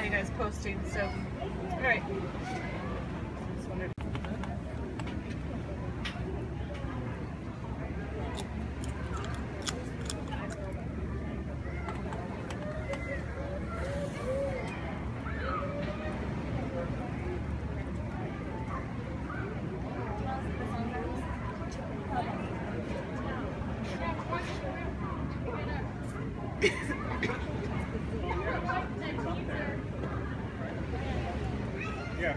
you guys posting. So, all right. Yeah.